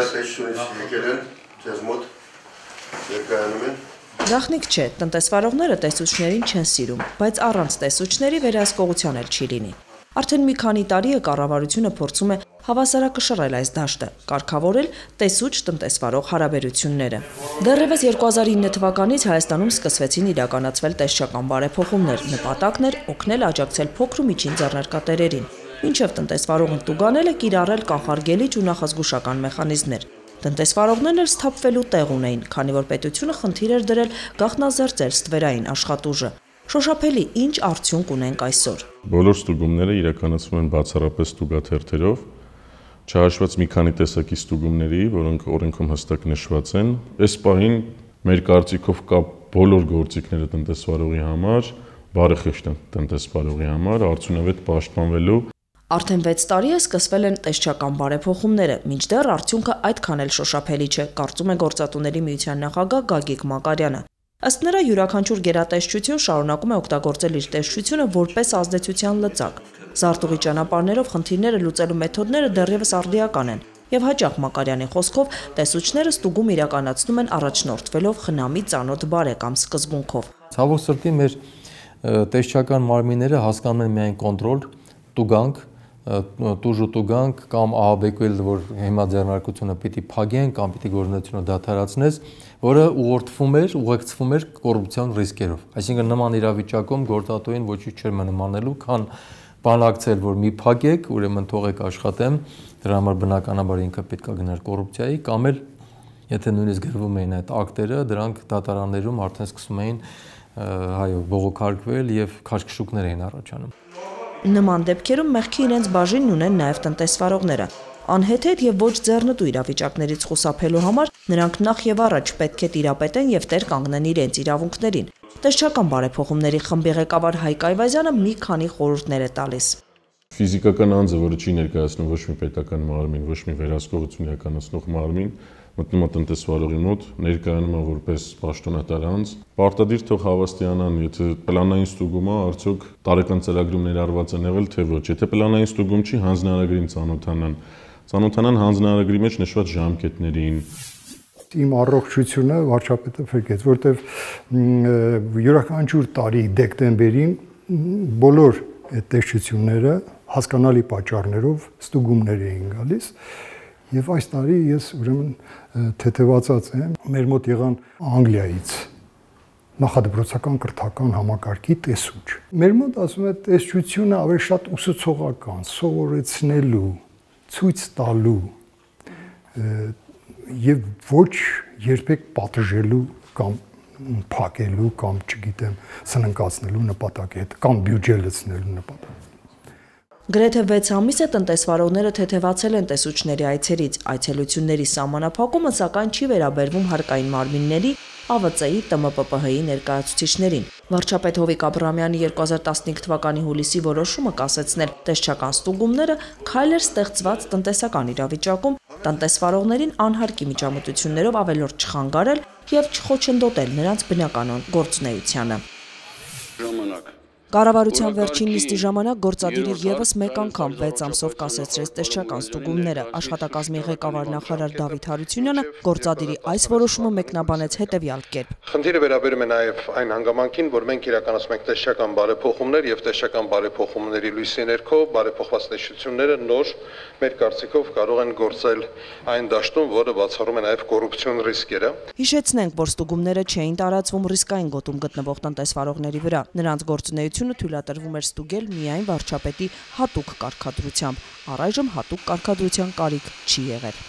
գերատեսչությունից եկել են ձեզ մոտ ներկայանում են Գախնիկ չէ, տնտեսվարողները տեսուչներին չեն սիրում, բայց առանց տեսուչների վերահսկողության էլ չի լինի։ Արդեն մի քանի տարի է կառավարությունը փորձում է հավասարակշռել այս դաշտը, կարգավորել տեսուչ տնտեսվարող հարաբերությունները։ Դեռևս 2009 թվականից Հայաստանում սկսվեցին իրականացվել տեսչական բարեփոխումներ, նպատակն էր օգնել աջակցել փոքր ու միջին ձեռնարկատերերին, ինչև տնտեսվարողն տուգանել է կիրառել կանխարգելիչ ու նախազգուշական մեխանիզմներ։ Տնտեսվարողներն էլ սթափվելու տեղ ունեին, քանի որ պետությունը խնդիր էր դրել գաղտնազերծել ստվերային աշխատուժը։ Շոշափելի ինչ արդյունք ունենք այսօր։ Բոլոր ստուգումները իրականացվում են բացառապես ստուգաթերթերով, չհաշված մի քանի տեսակի ստուգումների, որոնք օրենքում հստակ նշված են։ Այս պահին մեր կարծիքով կա բոլոր գործիքները տնտեսվարողի համար, բարեխիղճ տնտեսվարողի համար արդյունավետ պաշտպանվելու Արդեն 6 տարի է սկսվել են տեսչական բարեփոխումները, մինչդեռ արդյունքը այդքան էլ շոշափելի չէ, կարծում է գործատուների միության նախագահ Գագիկ Մակարյանը։ Ըստ նրա յուրաքանչյուր գերատեսչություն շարունակում է օգտագործել իր տեսչությունը որպես ազդեցության լծակ։ Զարտուղի ճանապարհներով խնդիրները լուծելու մեթոդները դեռևս արդիական են, եւ հաջող Մակարյանի խոսքով տեսուչները ստուգում իրականացնում են առաջնորդվելով խնամի ծանոթ բարեկամ սկզբունքով։ Ցավոք սրտի մեր տեսչական մարմինները հասկանում են միայն կոնտրոլ, տուգանք տուժուտուգանք կամ ահաբեկվել, որ հիմա ձեռնարկությունը պիտի փակեն կամ պիտի գործունեությունը դադարացնես, որը ուղղորդվում էր, ուղեկցվում էր կոռուպցիոն ռիսկերով։ Այսինքն նման իրավիճակում գործատուին ոչինչ չէր մնմանելու, քան բանակցել, որ մի փակեք, ուրեմն թողեք աշխատեմ, դրա համար բնականաբար ինքը պետք է գնար կոռուպցիայի կամ էլ եթե նույնիսկ գրվում էին այդ ակտերը, դրանք դատարաններում արդեն սկսում էին հայո բողոքարկվել եւ քաշքշուկներ էին առաջանում։ Նման դեպքերում մեղքի իրենց բաժինն ունեն նաև տնտեսվարողները։ Անհեթեթ եւ ոչ ձեռնտու իրավիճակներից խուսափելու համար նրանք նախ եւ առաջ պետք է տիրապետեն եւ տեր կանգնեն իրենց իրավունքներին։ Տեսչական բարեփոխումների խմբի ղեկավար Հայկ Այվազյանը մի քանի խորհուրդներ է տալիս ֆիզիկական անձը, որը չի ներկայացնում ոչ մի պետական մարմին, ոչ մի վերահսկողություն իրականացնող մարմին, մտնում է տնտեսվարողի մոտ, ներկայանում է որպես պաշտոնատար անձ, պարտադիր թող հավաստիանան, եթե պլանային ստուգում է, արդյոք տարեկան ծրագրում ներառված են եղել, թե ոչ։ Եթե պլանային ստուգում չի, հանձնարարագրին ծանոթանան։ Ծանոթանան հանձնարարագրի մեջ նշված ժամկետներին, իմ առողջությունը վարչապետը ֆեկեց, որտեվ յուրաքանչյուր տարի դեկտեմբերին բոլոր այդ տեսչությունները հասկանալի պատճառներով ստուգումներ էին գալիս Եվ այս տարի ես ուրեմն թեթևացած եմ։ Մեր մոտ եղան Անգլիայից նախադպրոցական կրթական համակարգի տեսուչ։ Մեր մոտ ասում է տեսչությունը ավելի շատ ուսուցողական, սովորեցնելու, ցույց տալու եւ ոչ երբեք պատժելու կամ փակելու կամ չգիտեմ սննկացնելու նպատակի հետ կամ բյուջե լցնելու նպատակի Գրեթե 6 ամիս է տնտեսվարողները թեթևացել են տեսուչների այցերից։ Այցելությունների սահմանափակումը սակայն չի վերաբերվում հարկային մարմինների ԱՎԾ-ի ՏՄՊՊՀ-ի ներկայացուցիչներին։ Վարչապետ Հովիկ Աբրամյանի 2015 թվականի հուլիսի որոշումը կասեցնել. Տեսչական ստուգումները քայլ էր ստեղծված տնտեսական իրավիճակում տնտեսվարողներին անհարկի միջամտություններով ավելորդ չխանգարել եւ չխոչընդոտել նրանց բնականon գործունեությանը։ Կառավարության վերջին նիստի ժամանակ գործադիրը եւս մեկ անգամ 6 ամսով կասեցրեց տեսչական ստուգումները։ Աշխատակազմի ղեկավար նախարար Դավիթ Հարությունյանը գործադիրի այս որոշումը մեկնաբանեց հետեւյալ կերպ. Խնդիրը վերաբերում է նաեւ այն հանգամանքին, որ մենք իրականացում ենք տեսչական բարեփոխումներ եւ տեսչական բարեփոխումների լույսի ներքո բարեփոխված տեսչությունները նոր մեր կարծիքով կարող են գործել այն դաշտում, որը բացառում է նաեւ կոռուպցիոն ռիսկերը։ Հիշեցնենք, որ ստուգումները չէին տարածվում ռիսկային գոտում գտնվող տնտեսվարողների վրա։ Նրանց գործունեությունը Հանրապետությունը թույլատրվում էր ստուգել միայն վարչապետի հատուկ կարգադրությամբ։ Առայժմ հատուկ կարգադրության կարիք չի եղել։